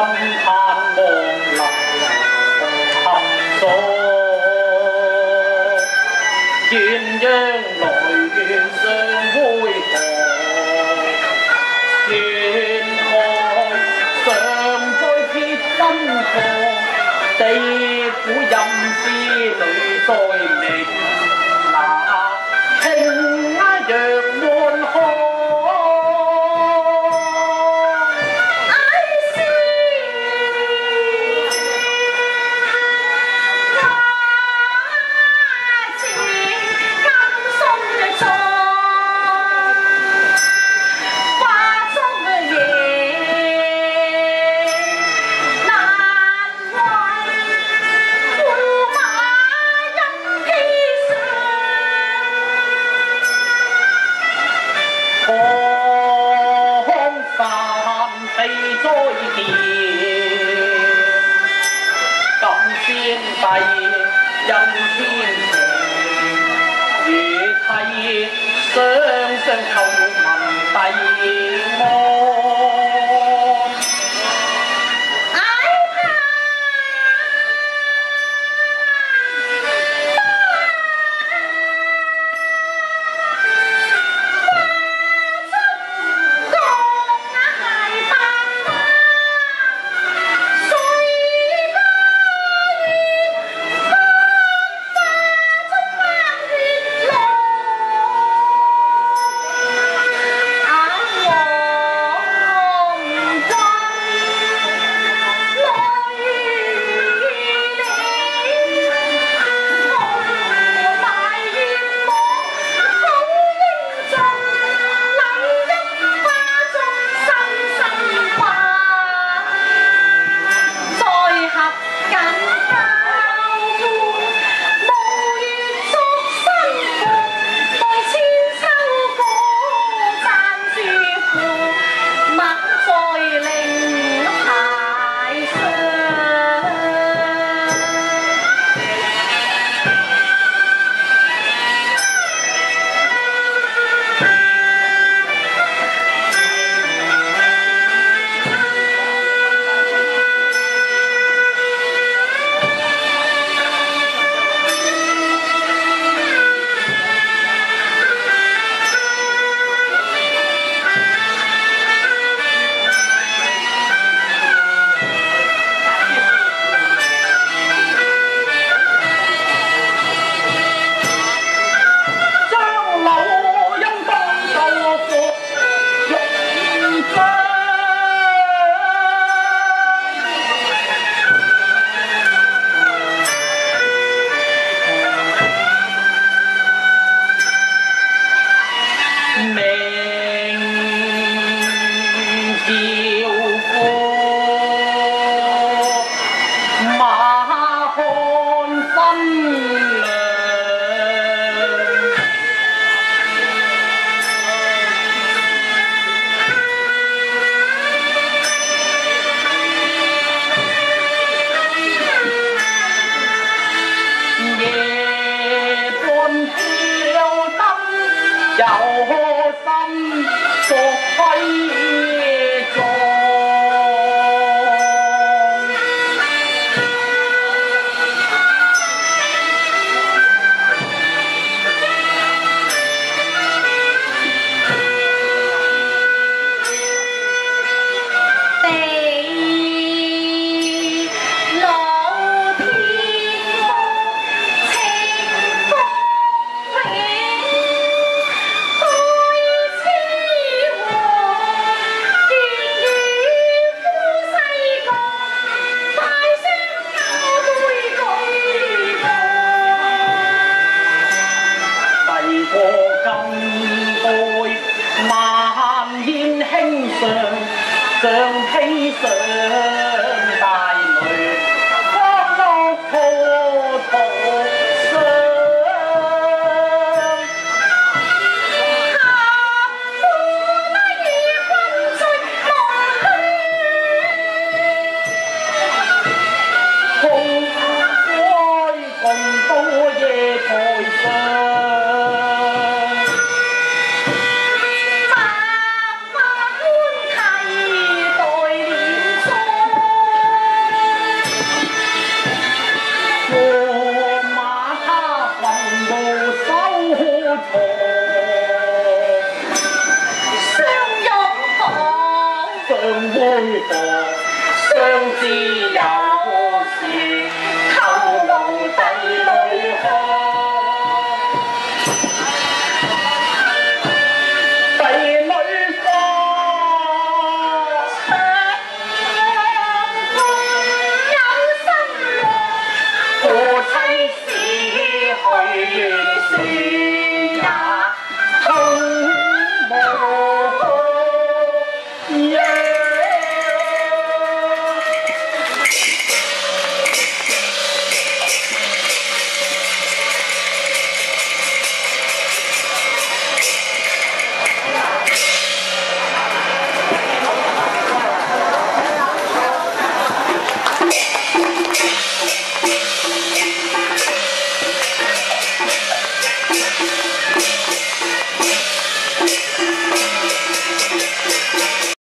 coming. ไปโซอีกีกำเสียนไป ยังเสียนดีไทยเสริมเสริมเขามันไป 有心？作亏我今杯？万宴轻上上披上相知有何处透露底泪